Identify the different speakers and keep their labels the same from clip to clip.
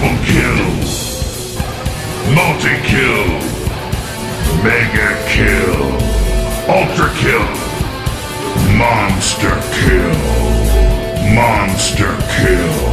Speaker 1: Double kill. Multi kill. Mega kill. Ultra kill. Monster kill. Monster kill.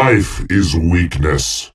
Speaker 1: Life is weakness.